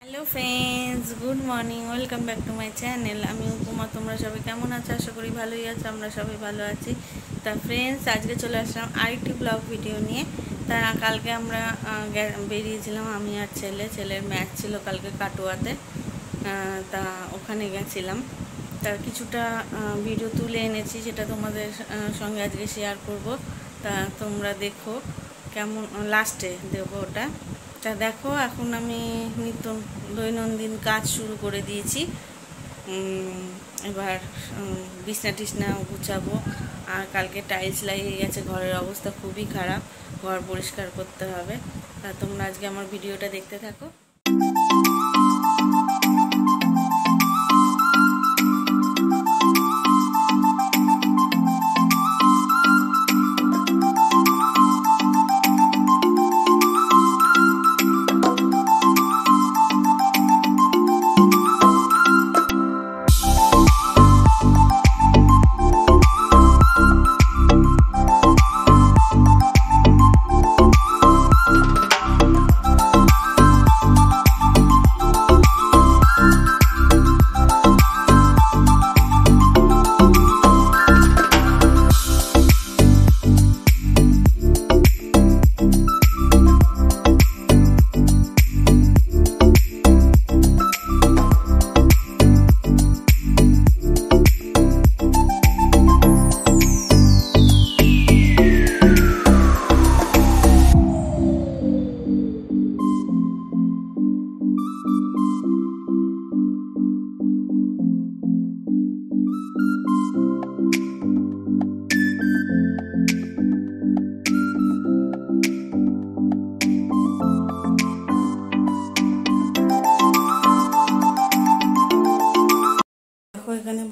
Hello friends good morning welcome back to my channel আমি উপমা, তোমরা সবাই কেমন আছো? আশা করি ভালোই আছো, আমরা সবাই ভালো আছি। তা ফ্রেন্ডস আজকে চলে আসলাম আরেকটি ব্লগ ভিডিও নিয়ে। তা, কালকে আমরা বেরিয়েছিলাম আমি আর ছেলে। ছেলের ম্যাচ ছিল কালকে কাটোয়াতে। তা, ওখানে গেছিলাম। তার কিছুটা ভিডিও তুলে এনেছি, সেটা তোমাদের সঙ্গে আজকে শেয়ার করব। তা, তোমরা দেখো। কেমন লাস্টে দেবো ওটা। তা দেখো, এখন আমি নিত্য দৈনন্দিন কাজ শুরু করে দিয়েছি। এবার বিছনা টিছনা গুছাবো। আর কালকে টাইলস লাগিয়ে গেছে, ঘরের অবস্থা খুবই খারাপ। ঘর পরিষ্কার করতে হবে। তা তোমরা আজকে আমার ভিডিওটা দেখতে থাকো।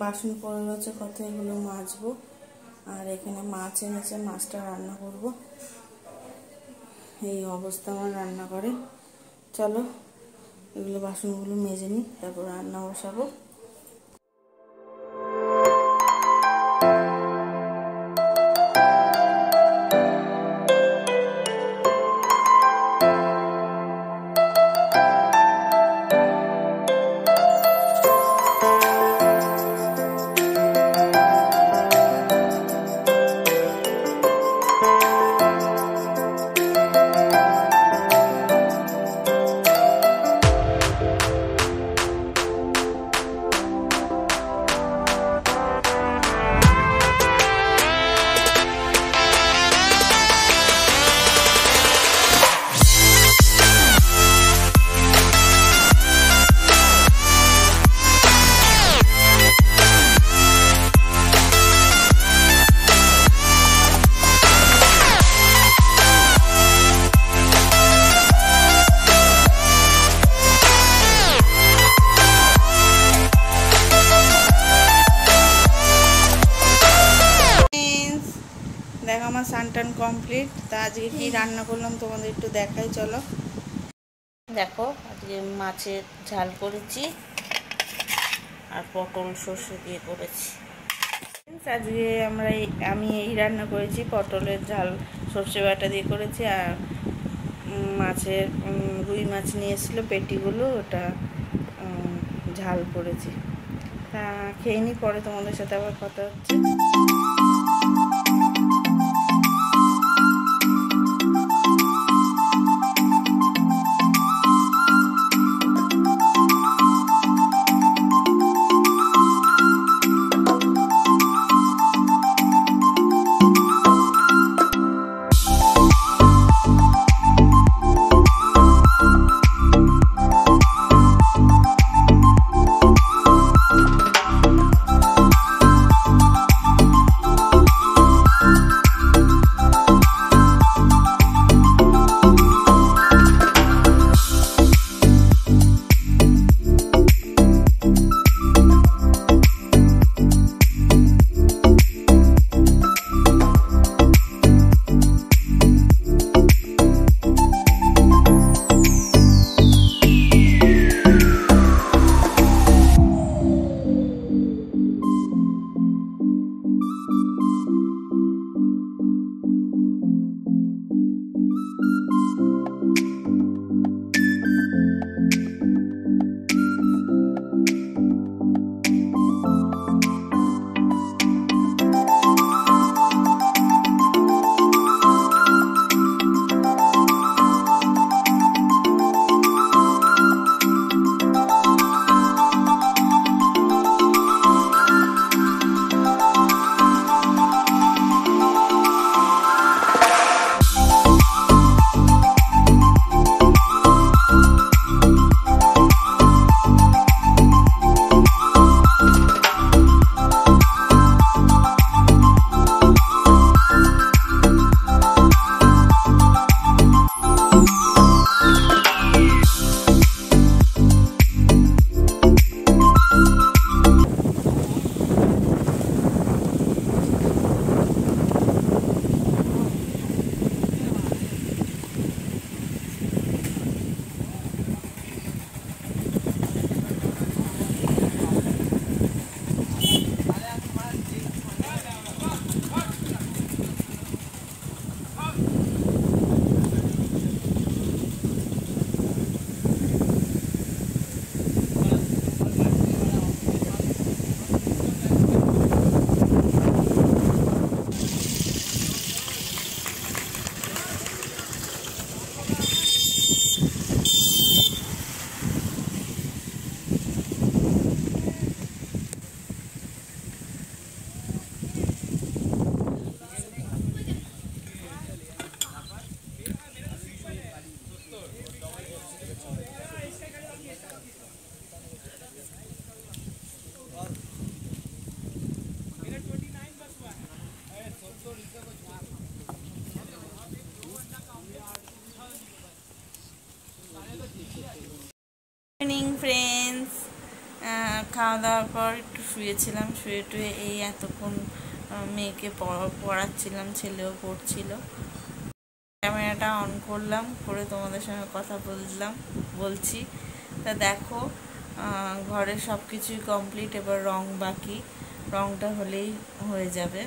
বাসন পড়ে রয়েছে কত এগুলো মাজবো। আর এখানে মাছ এনেছে, মাছটা রান্না করব। এই অবস্থা আমার রান্না করে চলো, এগুলো বাসনগুলো মেজে নিই, তারপর রান্না বসাবো। আমার কমপ্লিট। তা আজকে কি রান্না করলাম তোমাদের একটু দেখাই চলো। দেখো আজকে মাছের ঝাল করেছি আর পটল সর্ষে দিয়ে করেছি। আজকে আমরা আমি এই রান্না করেছি পটলের ঝাল সর্ষে বাটা দিয়ে করেছি আর মাছের রুই মাছ নিয়ে এসেছিল পেটিগুলো ওটা ঝাল করেছি। তা খেয়ে নি পরে তোমাদের সাথে আবার কথা হচ্ছে। খাওয়া দাওয়ার পর একটু শুয়েছিলাম, শুয়ে টুয়ে এই এতক্ষণ মেয়েকে পড়াচ্ছিলাম, ছেলেও পড়ছিল। ক্যামেরাটা অন করলাম, করে তোমাদের সঙ্গে কথা বললাম, বলছি, তা দেখো ঘরে সব কিছুই কমপ্লিট এবার রং বাকি, রংটা হলেই হয়ে যাবে।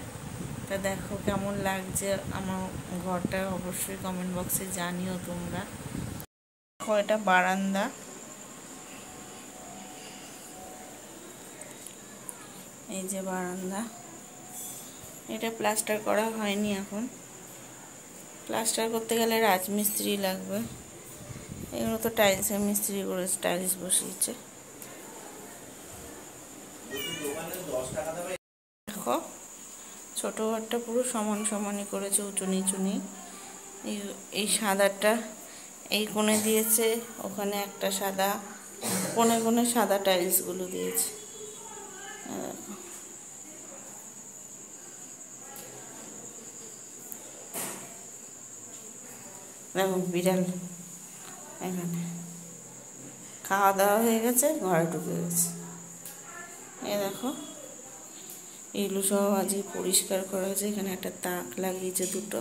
তা দেখো কেমন লাগছে আমার ঘরটা, অবশ্যই কমেন্ট বক্সে জানিও তোমরা। দেখো এটা বারান্দা। এই যে বারান্দা। এটা প্লাস্টার করা হয়নি এখন। প্লাস্টার করতে গেলে রাজমিস্ত্রি লাগবে। এগুলো তো টাইলসের মিস্ত্রি করে টাইলস বসিয়েছে। দেখো, ছোট ঘরটা পুরো সমান সমানই করেছে উঁচু নিচু নেই এই সাদাটা এই কোণে দিয়েছে, ওখানে একটা সাদা, কোণে কোণে সাদা টাইলসগুলো দিয়েছে দেখো দেখো বিড়াল। এখানে খাওয়া দাওয়া হয়ে গেছে, ঘরে ঢুকে গেছে। এ দেখো। এগুলো সব আজকে পরিষ্কার করা হয়েছে। এখানে একটা তাক লাগিয়েছে দুটো।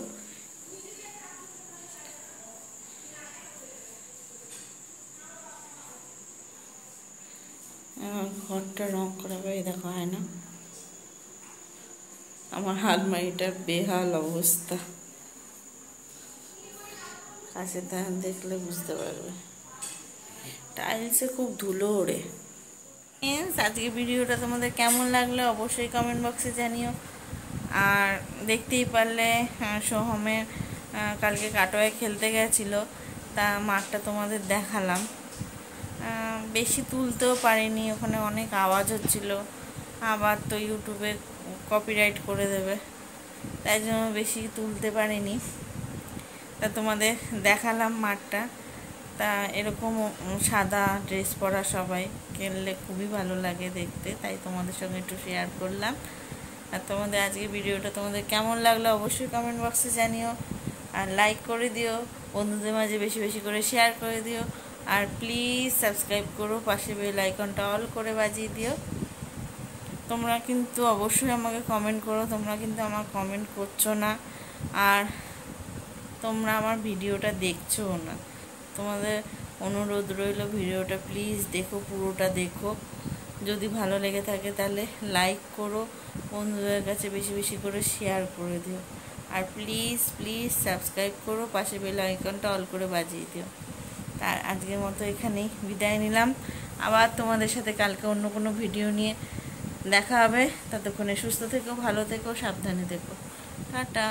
আমার ঘরটা রং করা হয় দেখো, হয় না। আমার আলমারিটার বেহাল অবস্থা। কাছে দেখলে বুঝতে পারবে। টাইলসে খুব ধুলো ওড়ে। আজকে ভিডিওটা তোমাদের কেমন লাগল অবশ্যই কমেন্ট বক্সে জানিও। আর দেখতেই পারলে সোহমের কালকে কাটোয়ায় খেলতে গেছিল, তা মাঠটা তোমাদের দেখালাম। বেশি তুলতেও পারিনি, ওখানে অনেক আওয়াজ হচ্ছিল। আবার তো ইউটিউবে কপিরাইট করে দেবে। তাই জন্য বেশি তুলতে পারিনি। তা তোমাদের দেখালাম মাঠটা। তা এরকম সাদা ড্রেস পরা সবাই খেললে খুবই ভালো লাগে দেখতে, তাই তোমাদের সঙ্গে একটু শেয়ার করলাম। আর তোমাদের আজকে ভিডিওটা তোমাদের কেমন লাগল অবশ্যই কমেন্ট বক্সে জানিও। আর লাইক করে দিও, বন্ধুদের মাঝে বেশি বেশি করে শেয়ার করে দিও। আর প্লিজ সাবস্ক্রাইব করো, পাশে বেল আইকনটা অল করে বাজিয়ে দিও। তোমরা কিন্তু অবশ্যই আমাকে কমেন্ট করো, তোমরা কিন্তু আমার কমেন্ট করছ না। আর তোমরা আমার ভিডিওটা দেখছ না। তোমাদের অনুরোধ রইল ভিডিওটা প্লিজ দেখো, পুরোটা দেখো। যদি ভালো লেগে থাকে তাহলে লাইক করো, বন্ধুদের কাছে বেশি বেশি করে শেয়ার করে দিও। আর প্লিজ প্লিজ সাবস্ক্রাইব করো, পাশে বেল আইকনটা অল করে বাজিয়ে দিও। তার আজকের মতো এখানেই বিদায় নিলাম। আবার তোমাদের সাথে কালকে অন্য কোনো ভিডিও নিয়ে দেখা হবে। ততক্ষণে সুস্থ থেকো, ভালো থেকো, সাবধানে থেকো। টাটা।